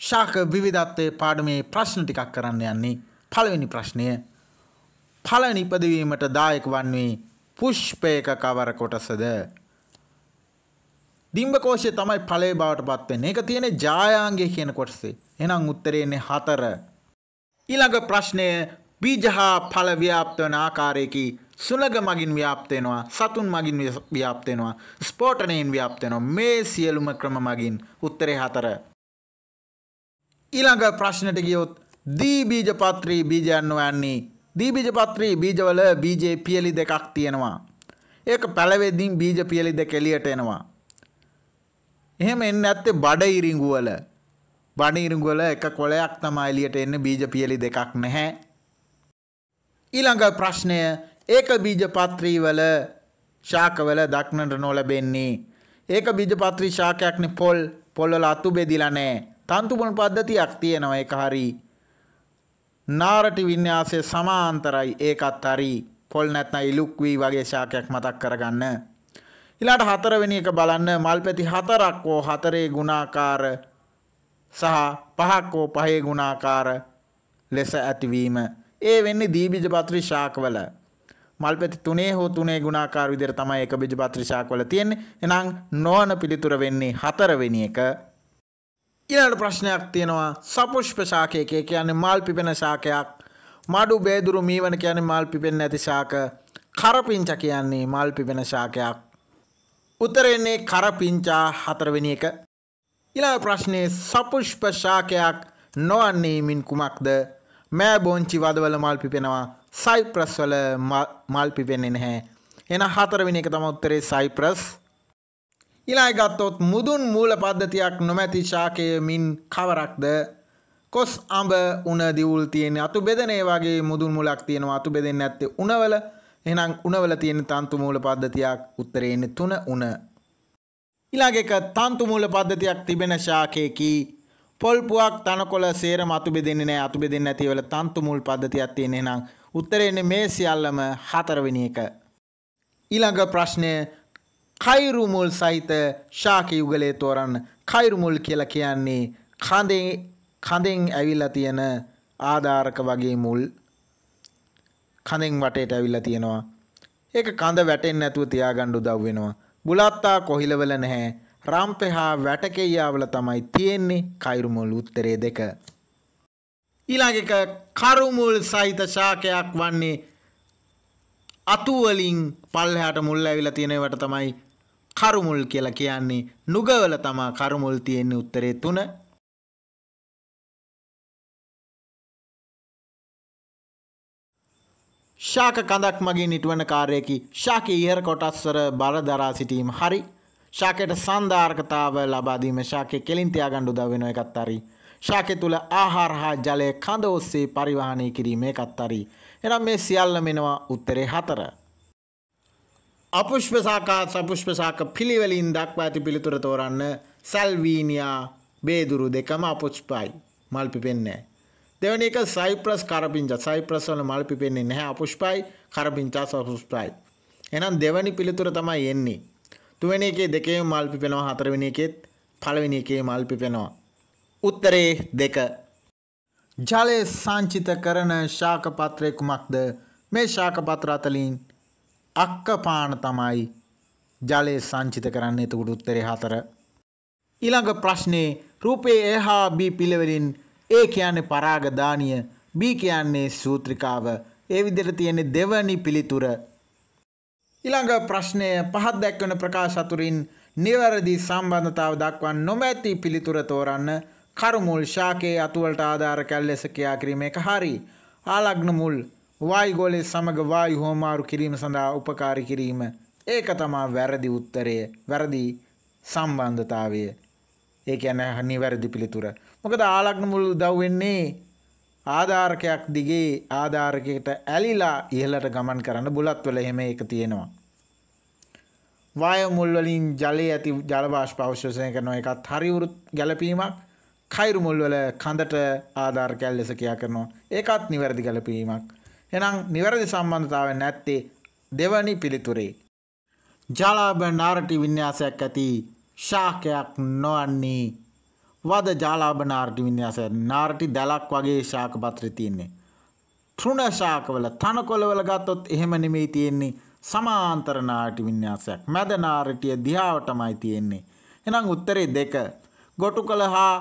ශාක විවිධත්වයේ පාඩමේ ප්‍රශ්න ටිකක් කරන්න යන්නේ. පළවෙනි ප්‍රශ්නය. පළවෙනි ඉපදවීමට දායක වන්නේ පුෂ්පයක කවර කොටසද? දිම්බකෝෂය තමයි ඵලයේ බවට පත් වෙන්නේ. ඒක තියෙන්නේ ජායාංගය කියන කොටසේ. එහෙනම් උත්තරේ එන්නේ 4. ඊළඟ ප්‍රශ්නය. බීජ හා ඵල ව්‍යාප්ත වන ආකාරයකී. සුලග මගින් ව්‍යාප්ත වෙනවා. සතුන් මගින් ව්‍යාප්ත වෙනවා. ස්පෝටනයෙන් ව්‍යාප්ත වෙනවා. මේ සියලුම ක්‍රම මගින්. උත්තරේ 4 ඊළඟ ප්‍රශ්නට ගියොත් දී බීජ පත්‍රී බීජයන් නොයන්නේ දී බීජ පත්‍රී බීජවල බීජේ පියලි දෙකක් තියෙනවා. ඒක පැලවෙද්දින් බීජ පියලි දෙක එළියට එනවා. එහෙම එන්නේ නැත්තේ බඩ ඉරිඟු වල. බඩ ඉරිඟු වල එක කොලයක් තමයි එළියට එන්නේ බීජ පියලි දෙකක් නැහැ. ඊළඟ ප්‍රශ්නය ඒක බීජපත්‍රීවල ශාකවල දක්නට නොලැබෙන්නේ. ඒක බීජපත්‍රී ශාකයක්නේ පොල්. පොල්වල අතු බෙදිලා නැහැ. තන්තුබුණ පද්ධතියක් තියෙනවා ඒක හරි. නාරටි වින්‍යාසය සමාන්තරයි ඒකත් හරි. පොල් නැත්නම් ඉලුක් වී වගේ ශාකයක් මතක් කරගන්න. ඊළාට හතරවෙනි එක බලන්න මල්පැති හතරක් හෝ හතරේ ගුණාකාර සහ පහක් හෝ පහේ ගුණාකාර ලෙස ඇතිවීම ඒ වෙන්නේ දීබීජපත්‍රි ශාකවල. මල්පැති තුනේ හෝ තුනේ ගුණාකාර විදිහට තමයි එක බීජපත්‍රි ශාකවල තියෙන්නේ. එහෙනම් නොවන පිළිතුර වෙන්නේ හතරවෙනි එක. ඊළඟ ප්‍රශ්නයක් තියෙනවා සපුෂ්ප ශාකයක කියන්නේ මල් පිපෙන ශාකයක්. මඩු බේදුරු මීවන කියන්නේ මල් පිපෙන්නේ නැති ශාක. කරපිංච කියන්නේ මල් පිපෙන ශාකයක්. උත්තරෙන්නේ කරපිංචා හතරවෙනි එක. ඊළඟ ප්‍රශ්නේ සපුෂ්ප ශාකයක් නොවන්නේ මින් කුමක්ද? මෑ බෝංචි වදවල මල් පිපෙනවා සයිප්‍රස් වල මල් පිපෙන්නේ නැහැ. එන හතරවෙනි එක තමයි උත්තරේ සයිප්‍රස්. ඊළඟ ගත්තොත් මුදුන් මූල පද්ධතියක් නොමැති ශාකය මින් කවරක්ද? කොස් අඹ උණ දිවුල් තියෙන අතු බෙදෙන ඒ වගේ මුදුන් මුලක් තියෙනවා අතු බෙදෙන්නේ නැත්තේ උණවල. එහෙනම් උණවල තියෙන තන්තු මූල පද්ධතියක් උත්තරේ ඉන්නේ තුන උණ. ඊළඟ එක තන්තු මූල පද්ධතියක් තිබෙන ශාකයකී පොල්පුවක් තනකොළ සේරම අතු බෙදෙන්නේ නැහැ අතු බෙදෙන්නේ නැති වල තන්තු මුල් පද්ධතියක් තියෙන එහෙනම් උත්තරේ එන්නේ මේ සියල්ලම හතරවෙනි එක ඊළඟ ප්‍රශ්නය කයිරු මුල් සහිත ශාක යුගලයේ තෝරන්න. කයිරු මුල් කියලා කියන්නේ කඳෙන් කඳෙන් ඇවිල්ලා තියෙන ආධාරක වගේ මුල්. කඳෙන් වටේට ඇවිල්ලා තියෙනවා. ඒක කඳ වැටෙන්නේ නැතුව තියාගන්න උදව් වෙනවා. බුලත්තා කොහිලවල නැහැ. රම්පෙ හා වැටකෙයාවල තමයි තියෙන්නේ කයිරුමුල් උත්තරේ දෙක. ඊළඟ එක කරුමුල් සහිත ශාකයක් වන්නේ අතුවලින් පල්ලෙහාට මුල් ඇවිල්ලා තියෙනවට තමයි කරුමුල් කියලා කියන්නේ නුගවල තමා කරුමුල් තියෙන්නේ උත්තරේ 3 ශාක කඳක් මගින් ඉටුවන කාර්යයකි ශාක ඉහර කොටස්වර බර දරා සිටීම හරි ශාකයට සන්ධාරකතාව ලබා දීම ශාකය කෙලින් තියාගන්න උදව් වෙන එකත් හරි. ශාකය තුල ආහාර හා ජලය කඳ ඔස්සේ පරිවහනය කිරීම එකත් හරි. එහෙනම් මේ සියල්ල මෙනවා උත්තරේ 4. අපුෂ්ප ශාකා සපුෂ්ප ශාක පිළිවෙලින් දක්වා ඇති පිළිතුර තෝරන්න සල්වීනියා බේදුරු දෙකම අපුෂ්පයි. මල් පිපෙන්නේ දෙවැනි එක සයිප්‍රස් කරපිංචා සයිප්‍රස් වල මල් පිපෙන්නේ නැහැ අපුෂ්පයි කරපිංචා සපුෂ්පයි. එහෙනම් දෙවැනි පිළිතුර තමයි එන්නේ. තුවෙනි එකේ දෙකේම මල් පිපෙනවා හතරවෙනි එකෙත් පළවෙනි එකේ මල් පිපෙනවා. උත්තරේ දෙක. ජලය සංචිත කරන ශාක පත්‍රය කුමක්ද? මේ ශාක පත්‍ර අතලින් අක්කපාන තමයි ජලය සංචිත කරන්නේ. එතකොට උත්තරේ හතර. ඊළඟ ප්‍රශ්නේ රූපේ A හා B පිළිවෙලින් A කියන්නේ පරාගදානිය B කියන්නේ සූත්‍රිකාව. ඒ විදිහට තියෙන්නේ දෙවනි පිළිතුර ඊළඟ ප්‍රශ්නය පහත් දැක්වන ප්‍රකාශ අතුරින් නිවැරදි සම්බන්ධතාව දක්වන්න නොමැති පිළිතුර තෝරන්න කරුමුල් ශාකයේ අතුවලට ආධාර කැල් ලෙස කියා කිරීම එක හරි. ආලග්න මුල් වායුගෝලයේ සමග වායු හෝමාරු කිරීම සඳහා උපකාරී කිරීම. ඒක තමා වැරදි උත්තරය. වැරදි සම්බන්ධතාවය. ඒ කියන්නේ නිවැරදි පිළිතුර. මොකද ආලග්න මුල් උදව් වෙන්නේ ආධාරකයක් දිගේ ආධාරකයට ඇලිලා ඉහළට ගමන් කරන්න බුලත් වල එහෙම එක තියෙනවා. වායු මුල් වලින් ජලයේ ඇති ජල වාෂ්ප අවශෝෂණය කරන එකත් හරිවුරුත් ගැළපීමක්. කයිරු මුල් වල කඳට ආධාරකයක් ලෙස කියා කරනවා. ඒකත් නිවැරදි ගැළපීමක්. එහෙනම් නිවැරදි සම්බන්ධතාවය නැත්තේ දෙවනි පිළිතුරේ. ජලාභ නාරටි වින්‍යාසයක් ඇති ශාකයක් නොවන්නේ වද ජාලාභ නාරටි වින්‍යාසය නාරටි දැලක් වගේ ශාක පත්‍රය තියෙන්නේ. තෘණ ශාකවල තනකොළවල ගත්තොත් එහෙම නෙමෙයි තියෙන්නේ සමාන්තර නාටි වින්‍යාසයක්. මැද නාරටිය දිහාවටමයි තියෙන්නේ. එහෙනම් උත්තරේ දෙක. ගොටු කළ හා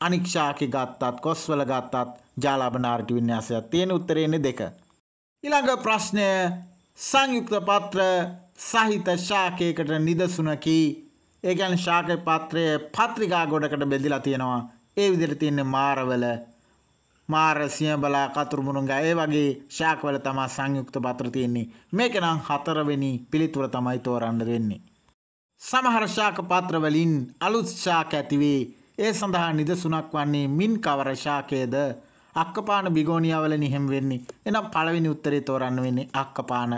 අනික් ශාකෙ ගත්තත් කොස්වල ගත්තත් ජාලාභ නාරටි වින්‍යාසයක් තියෙන උත්තරේ ඉන්නේ දෙක. ඊළඟ ප්‍රශ්නය සංයුක්ත පත්‍ර සහිත ශාකයකට නිදසුනකි ඒ කියන්නේ ශාක පත්‍රය පත්‍රිකා ගොඩකට බෙදලා තියෙනවා. ඒ විදිහට තියෙන මාරවල මාර සියඹලා කතුරුමුරුංගා ඒ වගේ ශාකවල තමා සංයුක්ත පත්‍ර තියෙන්නේ. මේක නම් හතරවෙනි පිළිතුර තමයි තෝරන්න වෙන්නේ. සමහර ශාක පත්‍ර වලින් අලුත් ශාක ඇතිවේ. ඒ සඳහා නිදසුනක් වන්නේ මින් කවර ශාකයේද? අක්කපාන බිගෝනියාවල නිහෙම් වෙන්නේ. එනම් පළවෙනි උත්තරේ තෝරන්න වෙන්නේ අක්කපාන